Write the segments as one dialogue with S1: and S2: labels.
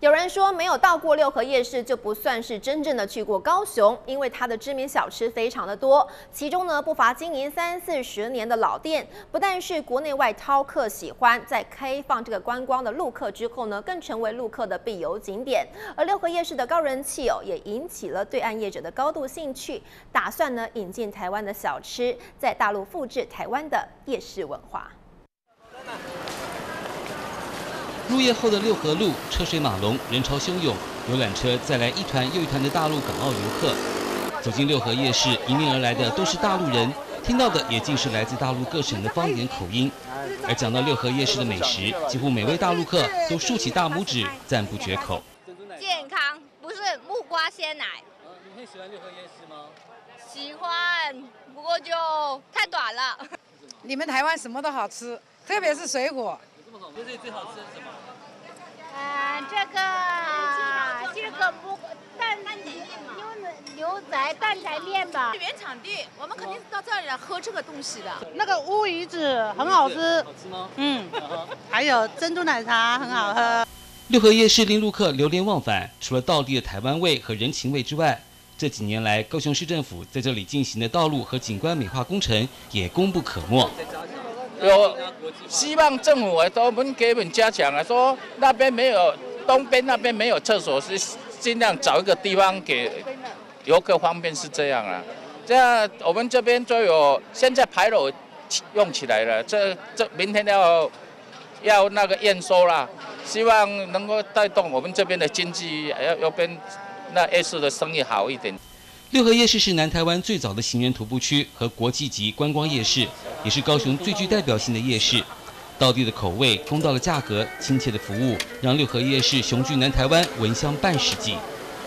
S1: 有人说没有到过六合夜市就不算是真正的去过高雄，因为它的知名小吃非常的多，其中呢不乏经营三四十年的老店，不但是国内外饕客喜欢，在开放这个观光的陆客之后呢，更成为陆客的必游景点。而六合夜市的高人气哦，也引起了对岸业者的高度兴趣，打算呢引进台湾的小吃，在大陆复制台湾的夜市文化。
S2: 入夜后的六合路车水马龙，人潮汹涌，游览车载来一团又一团的大陆港澳游客。走进六合夜市，迎面而来的都是大陆人，听到的也尽是来自大陆各省的方言口音。而讲到六合夜市的美食，几乎每位大陆客都竖起大拇指，赞不绝口。
S3: 健康不是木瓜鲜奶。
S2: 你会喜欢六合夜市吗？
S3: 喜欢，不过就太短了。
S4: 你们台湾什么都好吃，特别是水果。
S2: 觉得最好吃的是什么？
S5: 嗯，这个这个木蛋牛牛仔蛋仔面吧。
S6: 原产地，我们肯定是到这里来喝这个东西的。
S7: 那个乌鱼子很好吃，
S2: 好吃吗？
S7: 嗯，还有珍珠奶茶很好喝。
S2: 六合夜市令陆客流连忘返，除了道地的台湾味和人情味之外，这几年来高雄市政府在这里进行的道路和景观美化工程也功不可没。
S8: 有希望政府都我们给我们加强啊，说那边没有东边那边没有厕所，是尽量找一个地方给游客方便是这样啊。这样我们这边就有现在牌楼用起来了，这这明天要要那个验收啦，希望能够带动我们这边的经济，要要跟那 S 的生意好一点。
S2: 六合夜市是南台湾最早的行人徒步区和国际级观光夜市，也是高雄最具代表性的夜市。道地的口味、公道的价格、亲切的服务，让六合夜市雄踞南台湾闻香半世纪。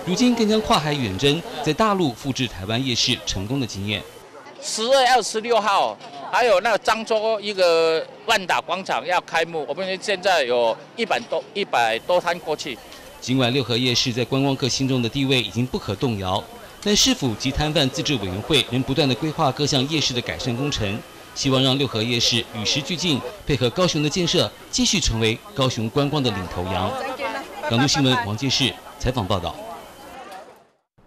S2: 如今更将跨海远征，在大陆复制台湾夜市成功的经验。
S8: 十月二十六号，还有那个漳州一个万达广场要开幕，我们现在有一百多一百多摊过去。
S2: 尽管六合夜市在观光客心中的地位已经不可动摇。但市府及摊贩自治委员会仍不断的规划各项夜市的改善工程，希望让六合夜市与时俱进，配合高雄的建设，继续成为高雄观光的领头羊。港都新闻王建士采访报道。